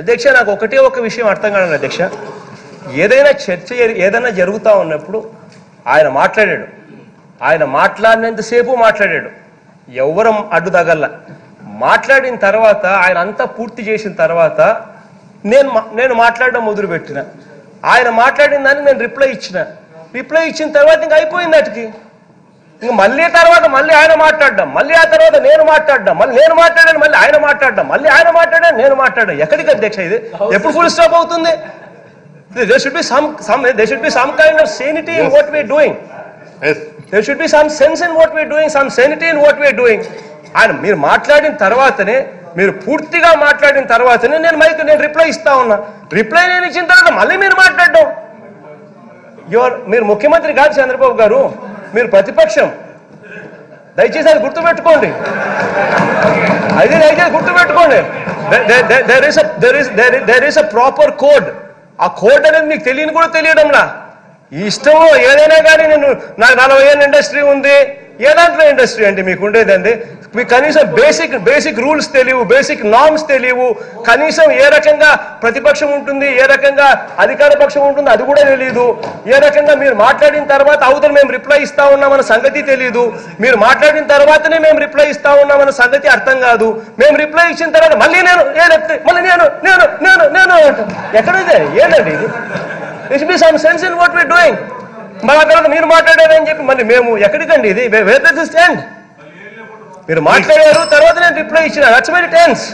అధ్యక్ష నాకు ఒకటే ఒక విషయం అర్థం కాదు అధ్యక్ష. ఏదైనా చర్చ ఏదైనా జరుగుతూ ఉన్నప్పుడు ఆయన మాట్లాడాడు. ఆయన మాట్లాడినంతసేపు మాట్లాడాడు. ఎవరం అడ్డు తగల్ల. మాట్లాడిన తర్వాత ఆయన అంతా పూర్తి చేసిన తర్వాత నేను మా- నేను మాట్లాడడం మొదలుపెట్టిన. ఆయన మాట్లాడిన దాన్ని నేను రిప్లై ఇచ్చిన. రిప్లై ఇచ్చిన తర్వాత ఇంక అయిపోయింది అటుకి. ఇంక మళ్ళీ తర్వాత మళ్ళీ ఆయన మాట్లాడడం మళ్ళీ ఆ తర్వాత నేను మాట్లాడడం మళ్ళీ నేను మాట్లాడాను మళ్ళీ ఆయన మాట్లాడడం మళ్ళీ ఆయన మాట్లాడాను నేను మాట్లాడాను. ఎక్కడికి అధ్యక్ష ఇది? ఎప్పుడు ఫుల్ స్టాప్ అవుతుంది? They should be some some they should be some kind of sanity in what we are doing they should be some sense in what we are doing some sanity in what we are doing ఆయన మీరు మాట్లాడిన తర్వాతనే మీరు పూర్తిగా మాట్లాడిన తర్వాతనే నేను mic నేను రిప్లై ఇస్తా ఉన్నా. రిప్లై నేను ఇచ్చిన తర్వాత మళ్ళీ మీరు మాట్లాడడం. యువర్ మీరు ముఖ్యమంత్రి కాదు చంద్రబాబు గారు. మీరు ప్రతిపక్షం. దయచేసి అది గుర్తుపెట్టుకోండి. అది దయచేసి గుర్తుపెట్టుకోండి. There is there is is a proper code ఆ కోడ్ అనేది మీకు తెలియని కూడా తెలియడంలా. ఇష్టమో ఇష్టం ఏదైనా కానీ నేను నాకు నలభై ఏళ్ళ ఇండస్ట్రీ ఉంది. ఏ దాంట్లో ఇండస్ట్రీ అండి మీకు ఉండేదండి? మీకు కనీసం బేసిక్ బేసిక్ రూల్స్ తెలియవు బేసిక్ నామ్స్ తెలియవు. కనీసం ఏ రకంగా ప్రతిపక్షం ఉంటుంది ఏ రకంగా అధికార పక్షం ఉంటుంది అది కూడా తెలియదు ఏ రకంగా మీరు మాట్లాడిన తర్వాత అవతల మేము రిప్లై ఇస్తా ఉన్నామన్న సంగతి తెలియదు మీరు మాట్లాడిన తర్వాతనే మేము రిప్లై ఇస్తా ఉన్నామన్న సంగతి అర్థం కాదు. మేము రిప్లై ఇచ్చిన తర్వాత మళ్ళీ నేను నేను మళ్ళీ నేను నేను నేను నేను ఎక్కడైతే ఎక్కడిదే ఏంటండి ఇది? This be some sense in what we doing మళ్ళీ తర్వాత మీరు మాట్లాడారని చెప్పి మళ్ళీ మేము ఎక్కడికండి ఇది? వేర్ దిస్ స్టాండ్ మీరు మాట్లాడారు తర్వాత నేను రిప్లై ఇచ్చిన. That's very tense